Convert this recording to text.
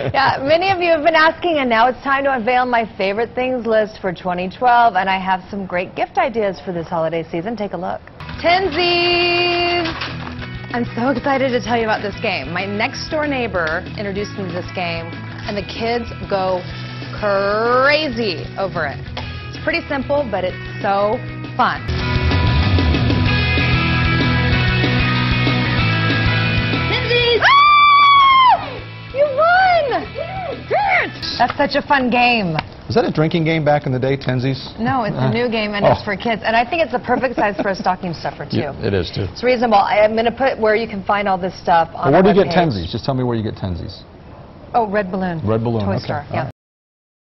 Yeah, many of you have been asking, and now it's time to unveil my favorite things list for 2012, and I have some great gift ideas for this holiday season. Take a look. Tenzis! I'm so excited to tell you about this game. My next door neighbor introduced me to this game, and the kids go crazy over it. It's pretty simple, but it's so fun. That's such a fun game. Was that a drinking game back in the day, Tenzis? No, it's a uh, new game and Oh. it's for kids. And I think it's the perfect size for a stocking stuffer, too. Yeah, it is, too. It's reasonable. I am going to put where you can find all this stuff on Well, where do you get. Tenzis? Just tell me where you get Tenzis. Oh, Red Balloon. Red Balloon, Toy okay. Store, yeah.